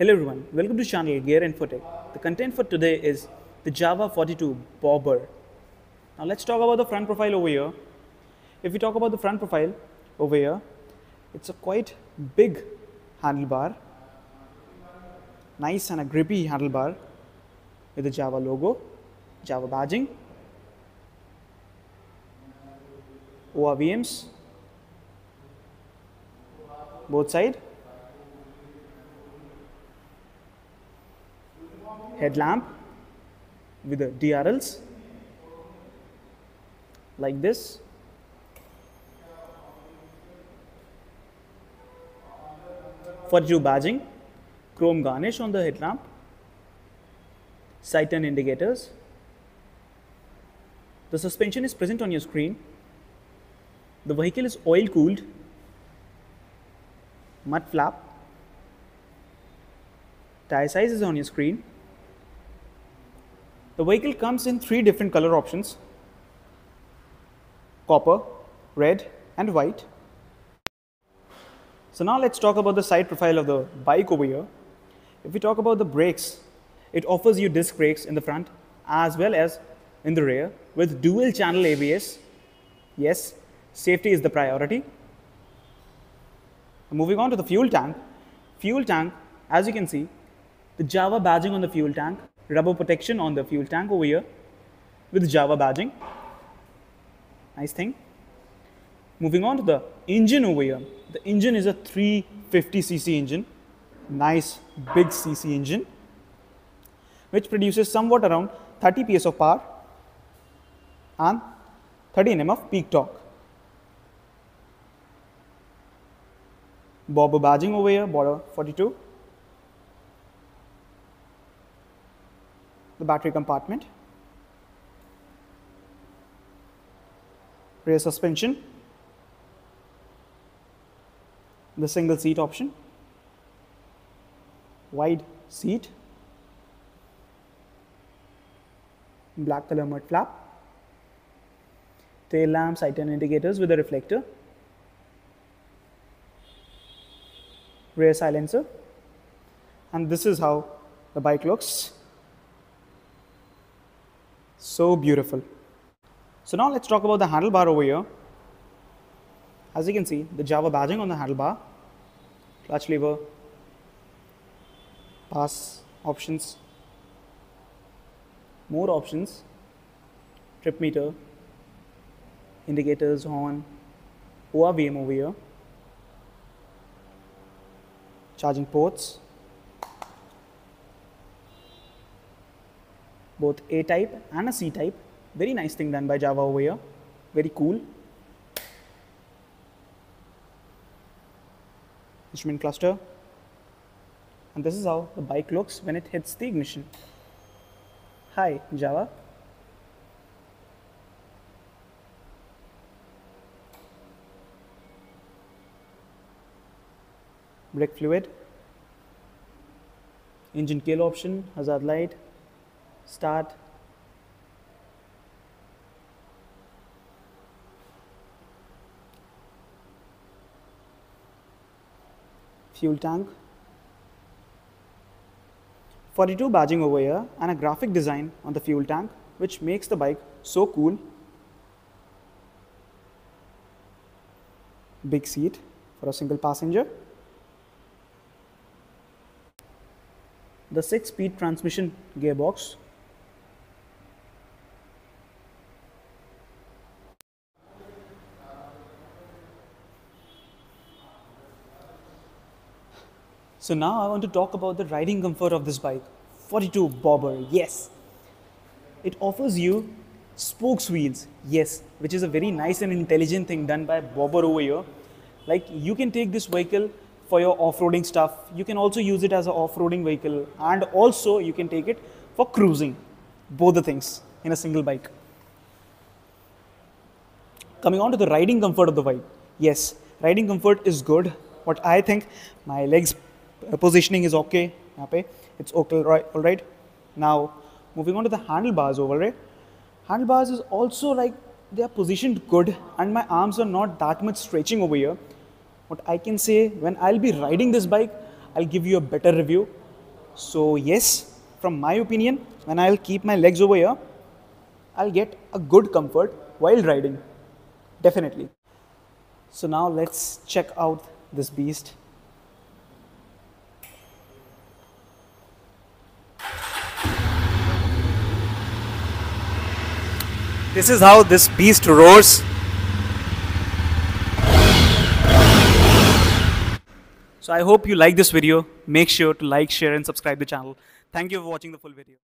Hello everyone, welcome to channel Gear Infotech. The content for today is the Jawa 42 Bobber. Now let's talk about the front profile over here. If we talk about the front profile over here, it's a quite big handlebar, nice and a grippy handlebar with the Jawa logo, Jawa badging, ORVMs, both side headlamp with the DRLs like this. Forty-two badging, chrome garnish on the headlamp, side turn indicators. The suspension is present on your screen. The vehicle is oil cooled, mud flap, tire size is on your screen. The vehicle comes in three different color options copper, red, and white. So, now let's talk about the side profile of the bike over here. If we talk about the brakes, it offers you disc brakes in the front as well as in the rear with dual channel ABS. Yes, safety is the priority. Moving on to the fuel tank. Fuel tank, as you can see, the Jawa badging on the fuel tank, rubber protection on the fuel tank over here with Jawa badging. Nice thing. Moving on to the engine over here. The engine is a 350cc engine, nice big cc engine, which produces somewhat around 30 PS of power and 30 Nm of peak torque. Bobber badging over here, border 42. The battery compartment. Rear suspension. The single seat option. Wide seat. Black color mud flap. Tail lamps, side turn indicators with a reflector. rear silencer and this is how the bike looks so beautiful. So now let's talk about the handlebar over here. As you can see the jawa badging on the handlebar clutch lever pass options more options trip meter indicators on ORVM over here charging ports, both A type and a C type. Very nice thing done by Jawa over here. Very cool. Instrument cluster. And this is how the bike looks when it hits the ignition. Hi, Jawa. brake fluid, engine kill option, hazard light, start, fuel tank, 42 badging over here and a graphic design on the fuel tank which makes the bike so cool. Big seat for a single passenger. the 6 speed transmission gearbox. So now I want to talk about the riding comfort of this bike. 42 Bobber, yes. It offers you spokes wheels, yes, which is a very nice and intelligent thing done by Bobber over here. Like you can take this vehicle for your off-roading stuff. You can also use it as an off-roading vehicle and also you can take it for cruising. Both the things in a single bike. Coming on to the riding comfort of the bike. Yes, riding comfort is good. What I think, my legs Uh, positioning is okay. It's okay, right? All right. Now, moving on to the handlebars over it. Handlebars is also like they are positioned good and my arms are not that much stretching over here what I can say when I'll be riding this bike, I'll give you a better review. So yes, from my opinion, when I'll keep my legs over here, I'll get a good comfort while riding. Definitely. So now let's check out this beast. This is how this beast roars. So I hope you like this video. Make sure to like, share and subscribe the channel. Thank you for watching the full video.